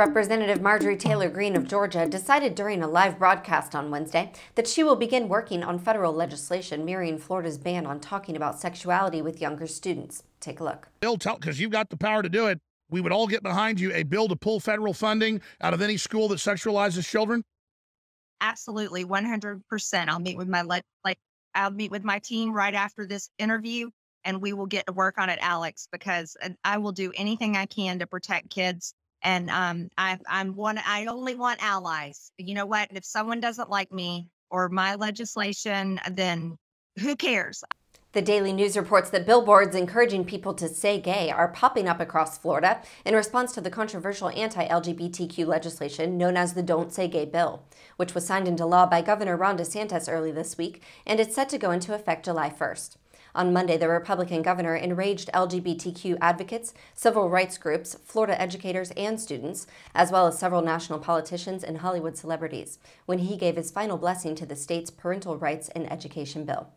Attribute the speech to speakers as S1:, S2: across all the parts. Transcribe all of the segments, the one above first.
S1: Representative Marjorie Taylor Greene of Georgia decided during a live broadcast on Wednesday that she will begin working on federal legislation mirroring Florida's ban on talking about sexuality with younger students. Take a look.
S2: Bill, tell because you've got the power to do it. We would all get behind you a bill to pull federal funding out of any school that sexualizes children.
S3: Absolutely, 100%. I'll meet with my le- like I'll meet with my team right after this interview and we will get to work on it, Alex, because I will do anything I can to protect kids and um, I, I'm one. I only want allies. You know what? If someone doesn't like me or my legislation, then who cares?
S1: The Daily News reports that billboards encouraging people to say gay are popping up across Florida in response to the controversial anti LGBTQ legislation known as the Don't Say Gay Bill, which was signed into law by Governor Ron DeSantis early this week and it's set to go into effect July 1st. On Monday, the Republican governor enraged LGBTQ advocates, civil rights groups, Florida educators, and students, as well as several national politicians and Hollywood celebrities, when he gave his final blessing to the state's parental rights and education bill.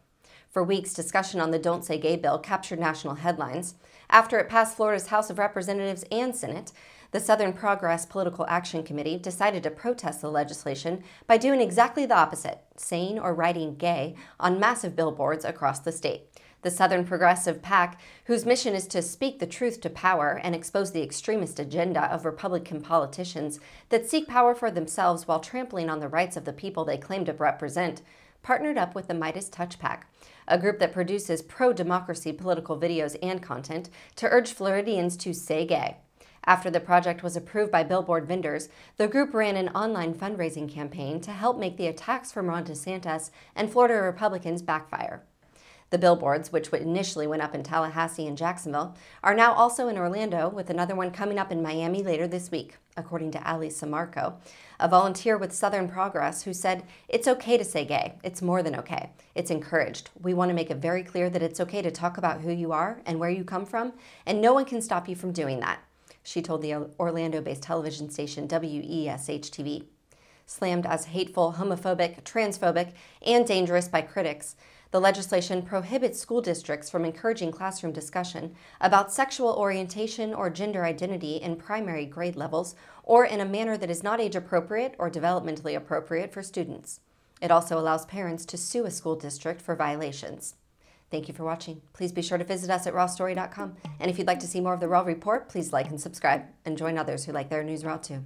S1: For weeks, discussion on the Don't Say Gay bill captured national headlines. After it passed Florida's House of Representatives and Senate, the Southern Progress Political Action Committee decided to protest the legislation by doing exactly the opposite, saying or writing gay on massive billboards across the state the Southern Progressive PAC, whose mission is to speak the truth to power and expose the extremist agenda of Republican politicians that seek power for themselves while trampling on the rights of the people they claim to represent, partnered up with the MeidasTouch PAC, a group that produces pro democracy political videos and content, to urge Floridians to say gay. After the project was approved by billboard vendors, the group ran an online fundraising campaign to help make the attacks from Ron DeSantis and Florida Republicans backfire. The billboards, which initially went up in Tallahassee and Jacksonville, are now also in Orlando, with another one coming up in Miami later this week, according to Ali Samarco, a volunteer with Southern Progress who said, It's okay to say gay. It's more than okay. It's encouraged. We want to make it very clear that it's okay to talk about who you are and where you come from, and no one can stop you from doing that. She told the Orlando based television station WESH TV. Slammed as hateful, homophobic, transphobic, and dangerous by critics, the legislation prohibits school districts from encouraging classroom discussion about sexual orientation or gender identity in primary grade levels or in a manner that is not age appropriate or developmentally appropriate for students. It also allows parents to sue a school district for violations. Thank you for watching. Please be sure to visit us at rawstory.com. And if you'd like to see more of the Raw Report, please like and subscribe and join others who like their news raw too.